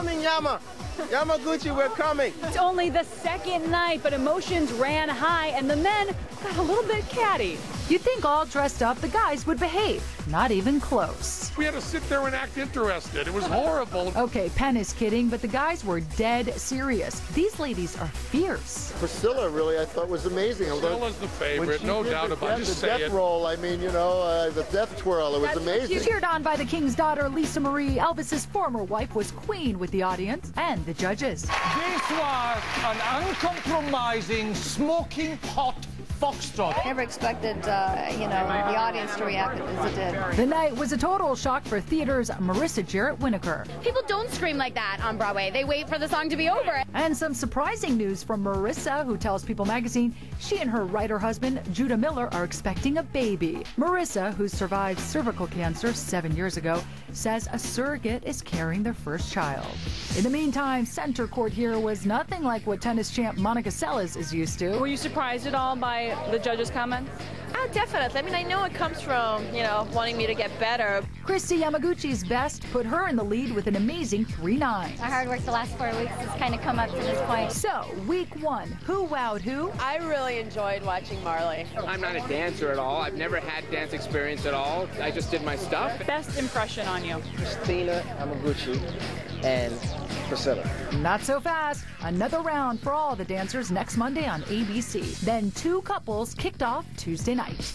coming, Yama. Yamaguchi, we're coming. It's only the second night, but emotions ran high, and the men got a little bit catty. You'd think all dressed up, the guys would behave. Not even close. We had to sit there and act interested. It was horrible. Okay, Penn is kidding, but the guys were dead serious. These ladies are fierce. Priscilla really, I thought was amazing. Priscilla's the favorite, no doubt about it. The Just death say it. roll, I mean, you know, uh, the death twirl, it was amazing. Cheered on by the king's daughter, Lisa Marie. Elvis's former wife was queen with the audience and the judges. This was an uncompromising, smoking hot foxtrot. Never expected, uh, you know, the audience to react as it did. The night was a total shock for theater's Marissa Jaret Winokur. People don't scream like that on Broadway. They wait for the song to be over. And some surprising news from Marissa, who tells People magazine she and her writer husband, Judah Miller, are expecting a baby. Marissa, who survived cervical cancer seven years ago, says a surrogate is carrying their first child. In the meantime, center court here was nothing like what tennis champ Monica Seles is used to. Were you surprised at all by the judges' comments? Oh, ah, definitely. I mean, I know it comes from, you know, wanting me to get better. Kristi Yamaguchi's best put her in the lead with an amazing 3 9. Our hard work the last four weeks has kind of come up to this point. So, week one, who wowed who? I really enjoyed watching Marlee. I'm not a dancer at all. I've never had dance experience at all. I just did my stuff. Best impression on you? Christina Yamaguchi and Priscilla. Not so fast. Another round for all the dancers next Monday on ABC. Then two couples kicked off Tuesday night.